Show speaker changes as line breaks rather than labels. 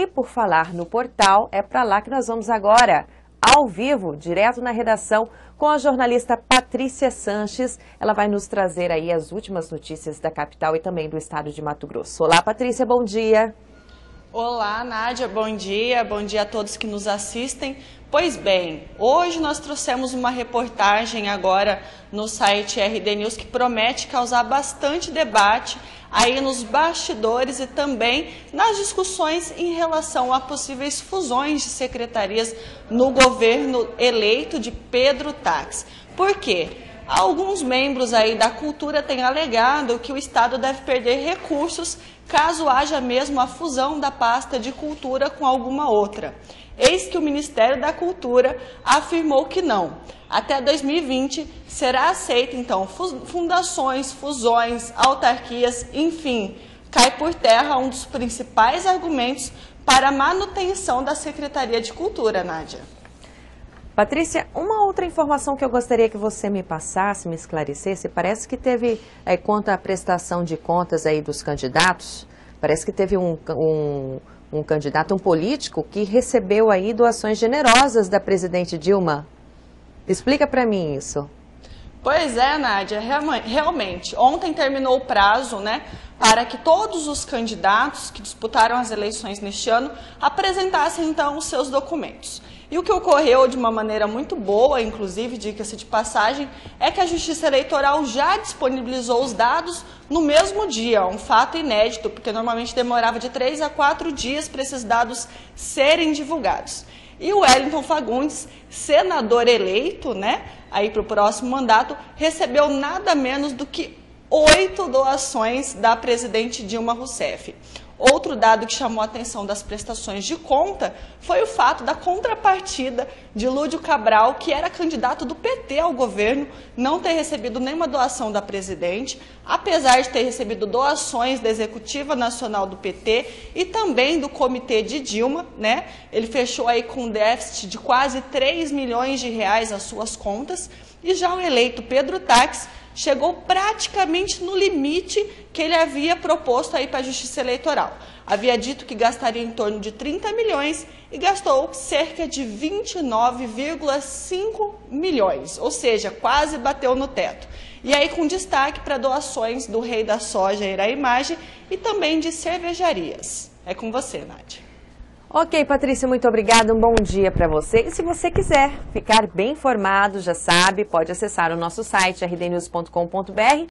E por falar no portal, é para lá que nós vamos agora, ao vivo, direto na redação, com a jornalista Patrícia Sanches. Ela vai nos trazer aí as últimas notícias da capital e também do estado de Mato Grosso. Olá, Patrícia, bom dia.
Olá, Nádia, bom dia. Bom dia a todos que nos assistem. Pois bem, hoje nós trouxemos uma reportagem agora no site RD News que promete causar bastante debate aí nos bastidores e também nas discussões em relação a possíveis fusões de secretarias no governo eleito de Pedro Tax. Por quê? Alguns membros aí da cultura têm alegado que o Estado deve perder recursos caso haja mesmo a fusão da pasta de cultura com alguma outra. Eis que o Ministério da Cultura afirmou que não. Até 2020 será aceita então fundações, fusões, autarquias, enfim, cai por terra um dos principais argumentos para a manutenção da Secretaria de Cultura, Nádia.
Patrícia, uma outra informação que eu gostaria que você me passasse, me esclarecesse, parece que teve, é, quanto à prestação de contas aí dos candidatos, parece que teve um, um, um candidato, um político, que recebeu aí doações generosas da presidente Dilma. Explica para mim isso.
Pois é, Nádia, realmente. Ontem terminou o prazo, né, para que todos os candidatos que disputaram as eleições neste ano apresentassem então os seus documentos. E o que ocorreu de uma maneira muito boa, inclusive, diga-se de passagem, é que a Justiça Eleitoral já disponibilizou os dados no mesmo dia, um fato inédito, porque normalmente demorava de três a quatro dias para esses dados serem divulgados. E o Wellington Fagundes, senador eleito, né, aí para o próximo mandato, recebeu nada menos do que oito doações da presidente Dilma Rousseff. Outro dado que chamou a atenção das prestações de conta foi o fato da contrapartida de Lúdio Cabral, que era candidato do PT ao governo, não ter recebido nenhuma doação da presidente, apesar de ter recebido doações da Executiva Nacional do PT e também do Comitê de Dilma, né? Ele fechou aí com um déficit de quase 3 milhões de reais as suas contas, e já o eleito Pedro Tax chegou praticamente no limite que ele havia proposto aí para a Justiça Eleitoral. Havia dito que gastaria em torno de 30 milhões e gastou cerca de 29,5 milhões, ou seja, quase bateu no teto. E aí com destaque para doações do rei da soja Era Imagem e também de cervejarias. É com você, Nádia.
Ok, Patrícia, muito obrigada. Um bom dia para você. E se você quiser ficar bem informado, já sabe, pode acessar o nosso site rdnews.com.br